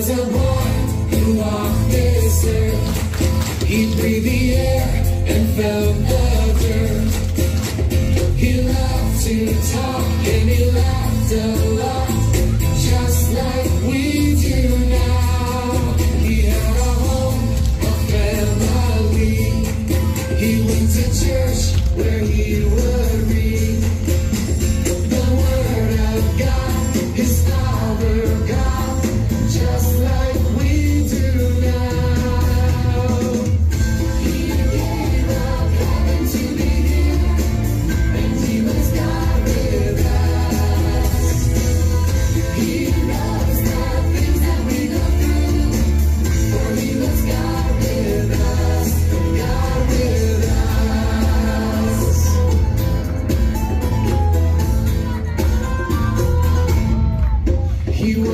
was a boy who walked this earth. He breathed the air and felt the dirt. He loved to talk and he laughed a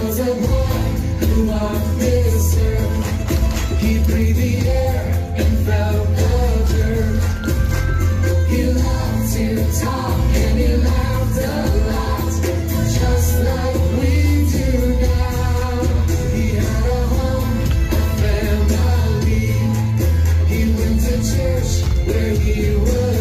was a boy. He breathed the air and felt the dirt. He loved to talk and he laughed a lot, just like we do now. He had a home, a family. He went to church where he would